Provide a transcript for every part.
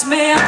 Oh,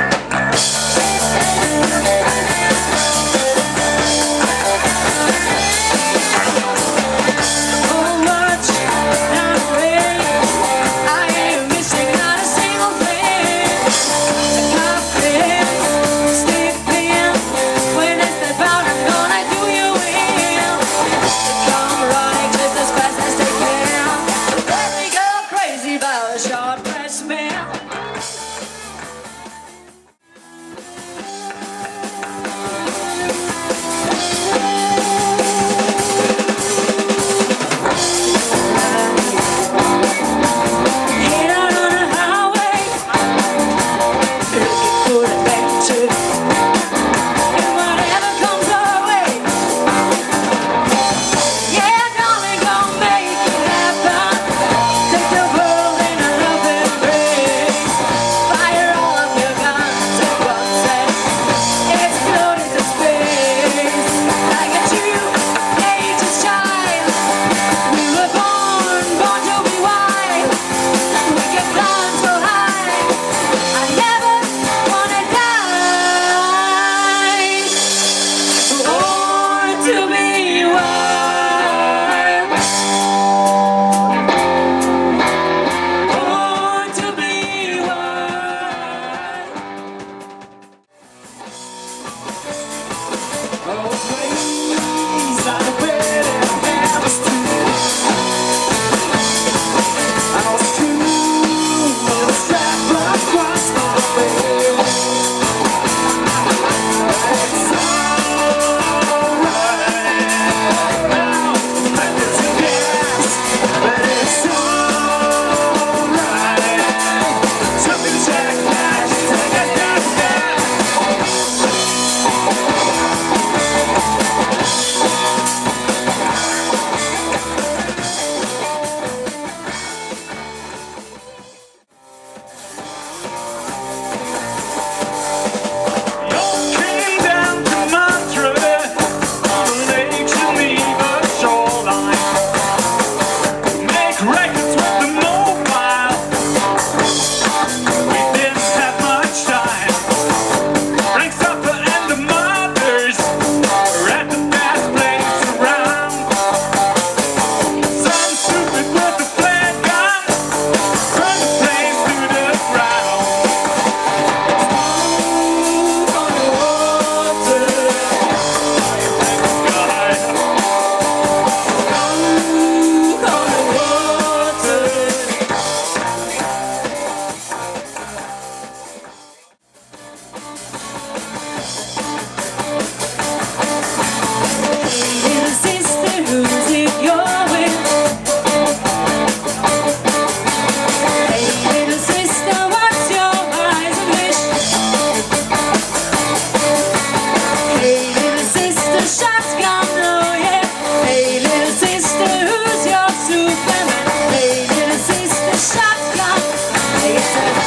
I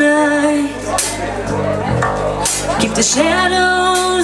tonight. Keep the shadows